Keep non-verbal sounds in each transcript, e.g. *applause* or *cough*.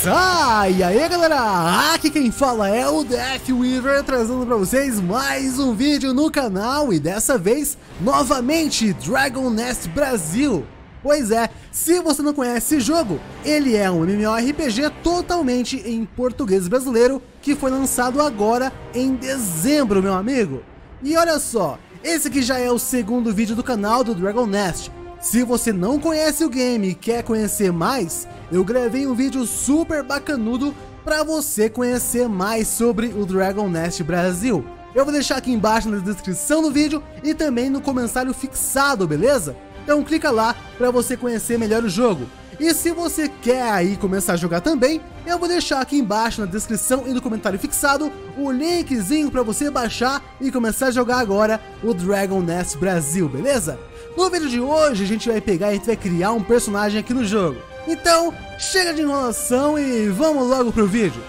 E aí galera, aqui quem fala é o Death Weaver, trazendo pra vocês mais um vídeo no canal e dessa vez, novamente, Dragon Nest Brasil. Pois é, se você não conhece esse jogo, ele é um MMORPG totalmente em português brasileiro que foi lançado agora em dezembro, meu amigo. E olha só, esse aqui já é o segundo vídeo do canal do Dragon Nest. Se você não conhece o game e quer conhecer mais, eu gravei um vídeo super bacanudo para você conhecer mais sobre o Dragon Nest Brasil. Eu vou deixar aqui embaixo na descrição do vídeo e também no comentário fixado, beleza? Então clica lá para você conhecer melhor o jogo. E se você quer aí começar a jogar também, eu vou deixar aqui embaixo na descrição e no comentário fixado o linkzinho para você baixar e começar a jogar agora o Dragon Nest Brasil, beleza? No vídeo de hoje a gente vai pegar e a gente vai criar um personagem aqui no jogo. Então, chega de enrolação e vamos logo pro vídeo.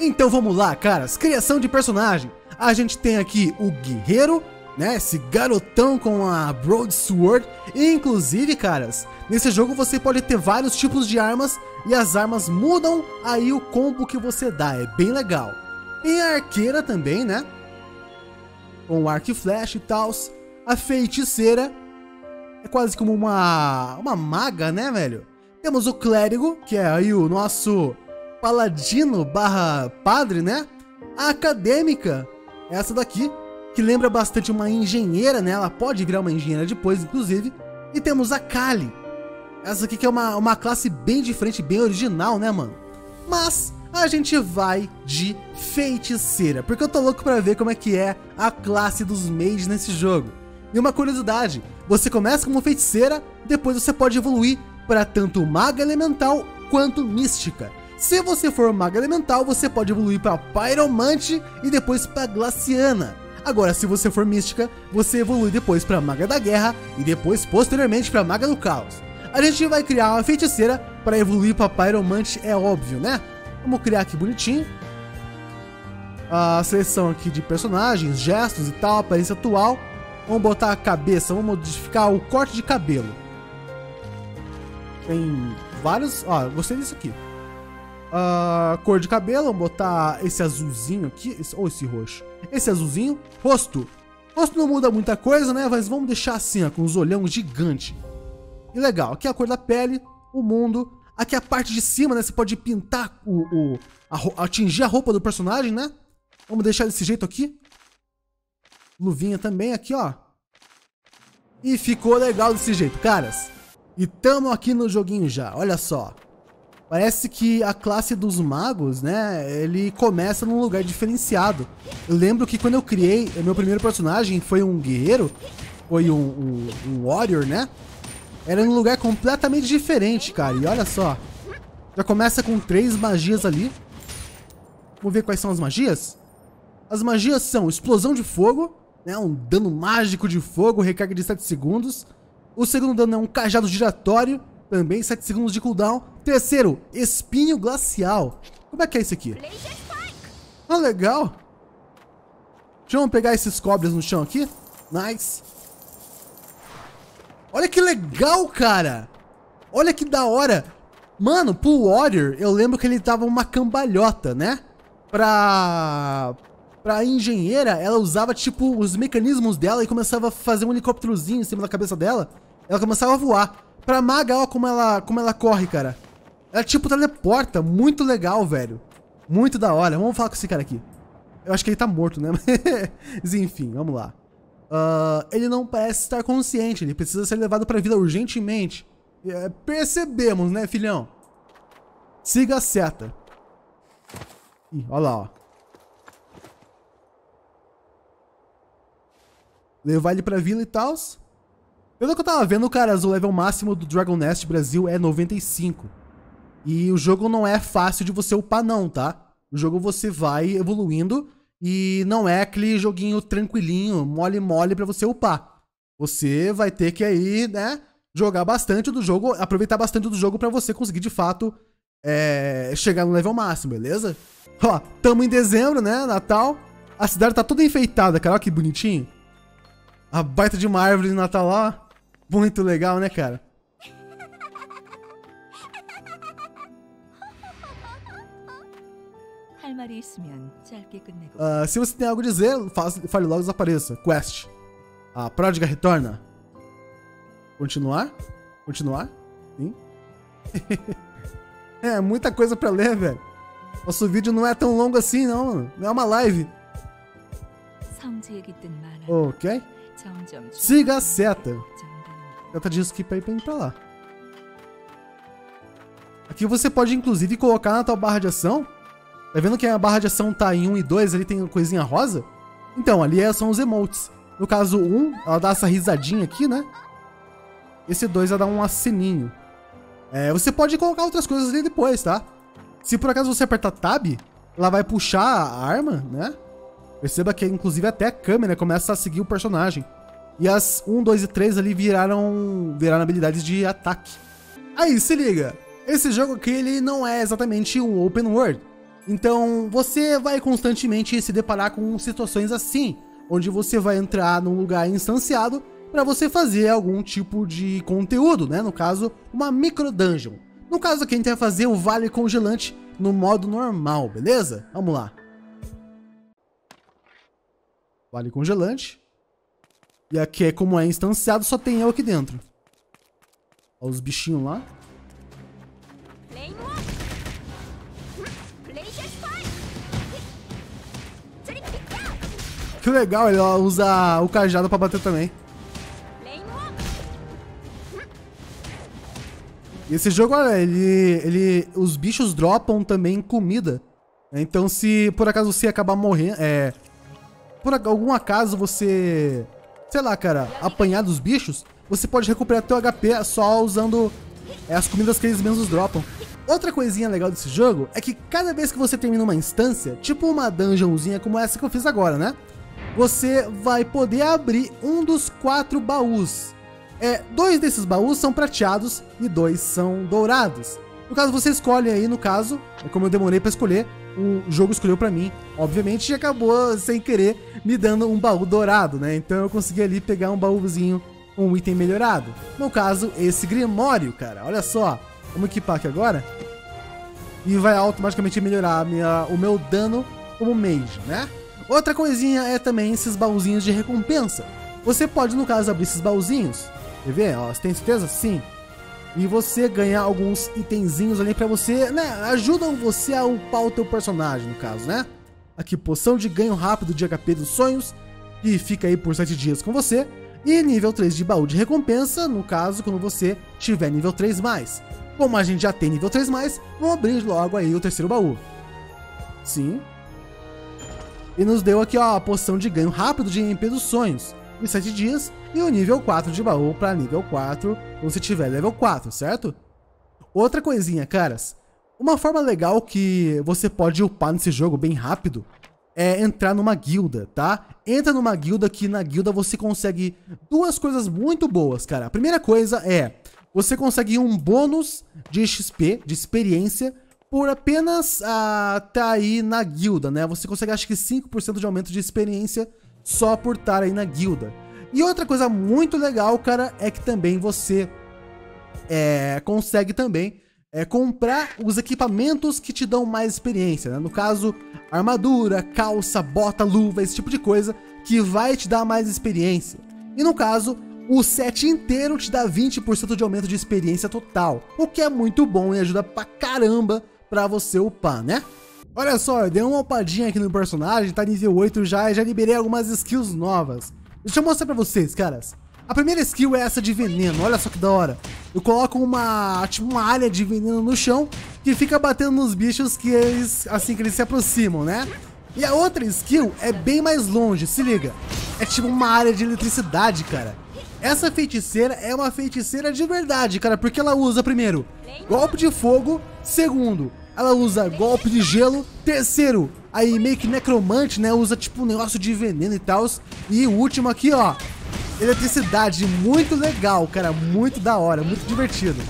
Então vamos lá, caras, criação de personagem. A gente tem aqui o guerreiro, né, esse garotão com a Broadsword. E inclusive, caras, nesse jogo você pode ter vários tipos de armas e as armas mudam aí o combo que você dá, é bem legal. Tem a arqueira também, né, com arco e flecha e tal. A feiticeira é quase como uma, uma maga, né, velho? Temos o clérigo, que é aí o nosso paladino barra padre, né? A acadêmica, essa daqui, que lembra bastante uma engenheira, né? Ela pode virar uma engenheira depois, inclusive. E temos a Kali. Essa aqui que é uma, uma classe bem diferente, bem original, né, mano? Mas a gente vai de feiticeira, porque eu tô louco pra ver como é que é a classe dos mages nesse jogo. E uma curiosidade, você começa como feiticeira, depois você pode evoluir para tanto maga elemental quanto mística. Se você for maga elemental, você pode evoluir para pyromante e depois para glaciana. Agora, se você for mística, você evolui depois para maga da guerra e depois posteriormente para maga do caos. A gente vai criar uma feiticeira para evoluir para pyromante, é óbvio, né? Vamos criar aqui bonitinho. A seleção aqui de personagens, gestos e tal, aparência atual. Vamos botar a cabeça, vamos modificar o corte de cabelo. Tem vários. Ó, gostei disso aqui. Uh, cor de cabelo, vamos botar esse azulzinho aqui. Esse, ou esse roxo. Esse azulzinho. Rosto. Rosto não muda muita coisa, né? Mas vamos deixar assim, ó, com os olhão gigante. E legal, aqui é a cor da pele, o mundo. Aqui é a parte de cima, né? Você pode pintar o. o a, atingir a roupa do personagem, né? Vamos deixar desse jeito aqui. Luvinha também aqui, ó. E ficou legal desse jeito, caras. E tamo aqui no joguinho já, olha só. Parece que a classe dos magos, né, ele começa num lugar diferenciado. Eu lembro que quando eu criei, meu primeiro personagem foi um guerreiro, foi um, um, um warrior, né? Era num lugar completamente diferente, cara. E olha só, já começa com três magias ali. Vamos ver quais são as magias? As magias são explosão de fogo, né, um dano mágico de fogo, recarga de 7 segundos. O segundo dano é um cajado giratório, também 7 segundos de cooldown. Terceiro, espinho glacial. Como é que é isso aqui? Ah, legal. Deixa eu pegar esses cobras no chão aqui. Nice. Olha que legal, cara. Olha que da hora. Mano, pro Warrior, eu lembro que ele tava uma cambalhota, né? Pra... Pra engenheira, ela usava, tipo, os mecanismos dela e começava a fazer um helicópterozinho em cima da cabeça dela. Ela começava a voar. Pra maga, ó como ela, como ela corre, cara. Ela, tipo, teleporta. Muito legal, velho. Muito da hora. Vamos falar com esse cara aqui. Eu acho que ele tá morto, né? *laughs* Mas, enfim, vamos lá. Uh, ele não parece estar consciente. Ele precisa ser levado pra vida urgentemente. É, percebemos, né, filhão? Siga a seta. Ih, olha lá, ó. Levar ele pra vila e tal. Pelo que eu tava vendo, cara, o level máximo do Dragon Nest Brasil é 95. E o jogo não é fácil de você upar não, tá? O jogo você vai evoluindo e não é aquele joguinho tranquilinho, mole mole pra você upar. Você vai ter que aí, né, jogar bastante do jogo, aproveitar bastante do jogo pra você conseguir de fato é, chegar no level máximo, beleza? Ó, tamo em dezembro, né, Natal. A cidade tá toda enfeitada, cara, olha que bonitinho. A baita de uma árvore de Natal lá. Muito legal, né, cara? Uh, se você tem algo a dizer, fale logo e desapareça. Quest. A pródiga retorna. Continuar? Continuar? Sim. *laughs* é, muita coisa pra ler, velho. Nosso vídeo não é tão longo assim, não. Não é uma live. Ok. Siga a seta. A seta diz que pra ir pra, ir pra lá. Aqui você pode, inclusive, colocar na tua barra de ação. Tá vendo que a barra de ação tá em 1 e 2, ali tem uma coisinha rosa? Então, ali é, são os emotes. No caso 1, ela dá essa risadinha aqui, né? Esse 2, ela dá um aceninho. É, você pode colocar outras coisas ali depois, tá? Se por acaso você apertar Tab, ela vai puxar a arma, né? Perceba que, inclusive, até a câmera começa a seguir o personagem. E as 1, 2 e 3 ali viraram, viraram habilidades de ataque. Aí, se liga. Esse jogo aqui, ele não é exatamente um open world. Então, você vai constantemente se deparar com situações assim, onde você vai entrar num lugar instanciado para você fazer algum tipo de conteúdo, né? No caso, uma micro dungeon. No caso aqui, a gente vai fazer o vale congelante no modo normal, beleza? Vamos lá. Vale congelante. E aqui é como é instanciado, só tem eu aqui dentro. Olha os bichinhos lá. Que legal, ele usa o cajado pra bater também. Esse jogo, olha, ele, ele, os bichos dropam também comida. Então, se por acaso você acabar morrendo, é, por algum acaso você, sei lá, cara, apanhar dos bichos, você pode recuperar teu HP só usando é, as comidas que eles mesmos dropam. Outra coisinha legal desse jogo é que cada vez que você termina uma instância, tipo uma dungeonzinha como essa que eu fiz agora, né? Você vai poder abrir um dos quatro baús. É, dois desses baús são prateados e dois são dourados. No caso, você escolhe aí, no caso, é como eu demorei pra escolher, o jogo escolheu pra mim, obviamente, e acabou sem querer me dando um baú dourado, né? Então eu consegui ali pegar um baúzinho um item melhorado. No caso, esse Grimório, cara, olha só. Vamos equipar aqui agora. E vai automaticamente melhorar minha, o meu dano como mage, né? Outra coisinha é também esses baúzinhos de recompensa. Você pode, no caso, abrir esses baúzinhos. Quer ver? Ó, você tem certeza? Sim. E você ganha alguns itenzinhos ali pra você, né? Ajudam você a upar o teu personagem, no caso, né? Aqui, poção de ganho rápido de HP dos sonhos, que fica aí por 7 dias com você. E nível 3 de baú de recompensa, no caso, quando você tiver nível 3 mais. Como a gente já tem nível 3 mais, vamos abrir logo aí o terceiro baú. Sim. E nos deu aqui, ó, a poção de ganho rápido de MP dos sonhos. Em 7 dias. E o nível 4 de baú para nível 4, quando você tiver level 4, certo? Outra coisinha, caras. Uma forma legal que você pode upar nesse jogo bem rápido é entrar numa guilda, tá? Entra numa guilda que na guilda você consegue duas coisas muito boas, cara. A primeira coisa é você consegue um bônus de XP, de experiência, por apenas ah, tá aí na guilda, né? Você consegue acho que 5% de aumento de experiência só por estar aí na guilda. E outra coisa muito legal, cara, é que também você é, consegue também é, comprar os equipamentos que te dão mais experiência, né? No caso, armadura, calça, bota, luva, esse tipo de coisa que vai te dar mais experiência. E no caso, o set inteiro te dá 20% de aumento de experiência total, o que é muito bom e ajuda pra caramba pra você upar, né? Olha só, eu dei uma upadinha aqui no personagem, tá nível 8 já e já liberei algumas skills novas. Deixa eu mostrar pra vocês, caras. A primeira skill é essa de veneno, olha só que da hora. Eu coloco uma, tipo, uma área de veneno no chão que fica batendo nos bichos que eles, assim que eles se aproximam, né? E a outra skill é bem mais longe, se liga. É tipo uma área de eletricidade, cara. Essa feiticeira é uma feiticeira de verdade, cara, porque ela usa primeiro golpe de fogo, segundo, ela usa golpe de gelo, terceiro, aí meio que necromante, né, usa tipo um negócio de veneno e tal, e o último aqui, ó, eletricidade, muito legal, cara, muito da hora, muito divertido.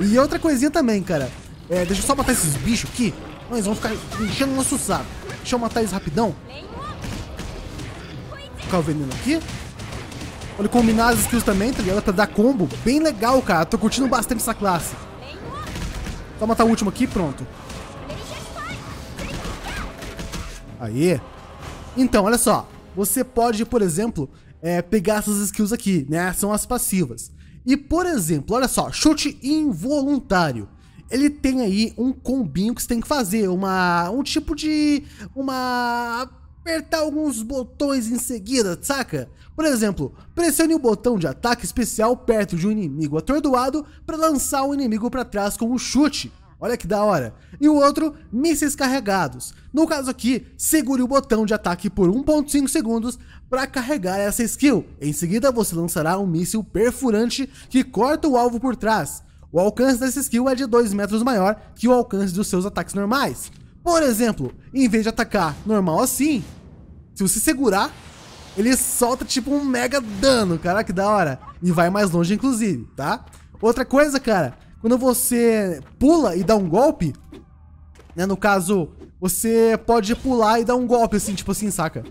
E outra coisinha também, cara, é, deixa eu só matar esses bichos aqui, nós vamos ficar enchendo o nosso saco. Deixa eu matar eles rapidão. Colocar o veneno aqui. Olha, combinar as skills também, tá ligado? Pra dar combo. Bem legal, cara. Tô curtindo bastante essa classe. Só matar o último aqui pronto. Aí. Então, olha só. Você pode, por exemplo, é, pegar essas skills aqui, né? São as passivas. E, por exemplo, olha só, chute involuntário. Ele tem aí um combinho que você tem que fazer, uma, um tipo de... uma... apertar alguns botões em seguida, saca? Por exemplo, pressione o botão de ataque especial perto de um inimigo atordoado para lançar o inimigo para trás com um chute. Olha que da hora. E o outro, mísseis carregados. No caso aqui, segure o botão de ataque por 1.5 segundos para carregar essa skill. Em seguida, você lançará um míssil perfurante que corta o alvo por trás. O alcance dessa skill é de 2 metros maior que o alcance dos seus ataques normais. Por exemplo, em vez de atacar normal assim, se você segurar, ele solta tipo um mega dano, cara, que da hora. E vai mais longe, inclusive, tá? Outra coisa, cara, quando você pula e dá um golpe, né? No caso, você pode pular e dar um golpe, assim, tipo assim, saca?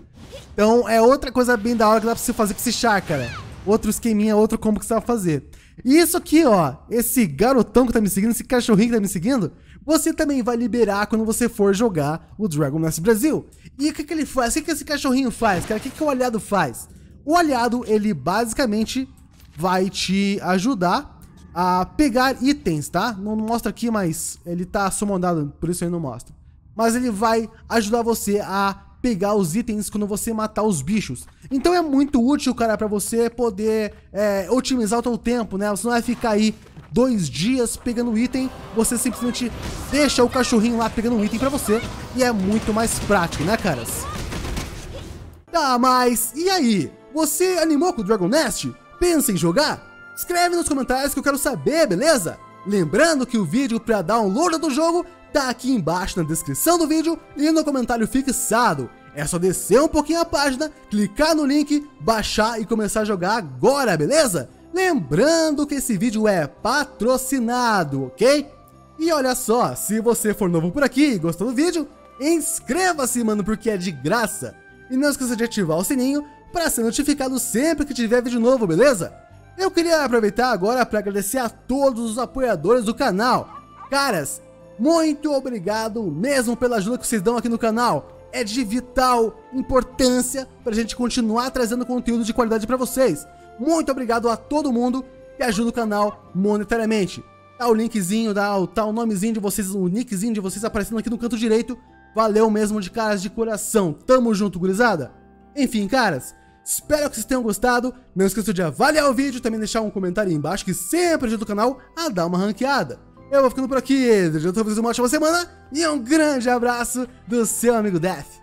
Então, é outra coisa bem da hora que dá pra você fazer com esse char, cara. Outro esqueminha, outro combo que você vai fazer. Isso aqui, ó, esse garotão que tá me seguindo, esse cachorrinho que tá me seguindo, você também vai liberar quando você for jogar o Dragon Nest Brasil. E o que, que ele faz? O que, que esse cachorrinho faz, cara? O que, que o aliado faz? O aliado, ele basicamente vai te ajudar a pegar itens, tá? Não, mostra aqui, mas ele tá summonado, por isso ele não mostra. Mas ele vai ajudar você a pegar os itens quando você matar os bichos. Então é muito útil, cara, pra você poder é, otimizar o seu tempo, né? Você não vai ficar aí dois dias pegando item, você simplesmente deixa o cachorrinho lá pegando um item pra você e é muito mais prático, né, caras? Tá, mas e aí? Você animou com o Dragon Nest? Pensa em jogar? Escreve nos comentários que eu quero saber, beleza? Lembrando que o vídeo para download do jogo tá aqui embaixo na descrição do vídeo e no comentário fixado. É só descer um pouquinho a página, clicar no link, baixar e começar a jogar agora, beleza? Lembrando que esse vídeo é patrocinado, ok? E olha só, se você for novo por aqui e gostou do vídeo, inscreva-se, mano, porque é de graça. E não esqueça de ativar o sininho para ser notificado sempre que tiver vídeo novo, beleza? Eu queria aproveitar agora para agradecer a todos os apoiadores do canal. Caras, muito obrigado mesmo pela ajuda que vocês dão aqui no canal. É de vital importância para a gente continuar trazendo conteúdo de qualidade para vocês. Muito obrigado a todo mundo que ajuda o canal monetariamente. Tá o linkzinho, tá, tá o nomezinho de vocês, o nickzinho de vocês aparecendo aqui no canto direito. Valeu mesmo de caras de coração. Tamo junto, gurizada. Enfim, caras, Espero que vocês tenham gostado. Não esqueça de avaliar o vídeo e também deixar um comentário aí embaixo que sempre ajuda o canal a dar uma ranqueada. Eu vou ficando por aqui, desejando a vocês uma ótima semana e um grande abraço do seu amigo Death.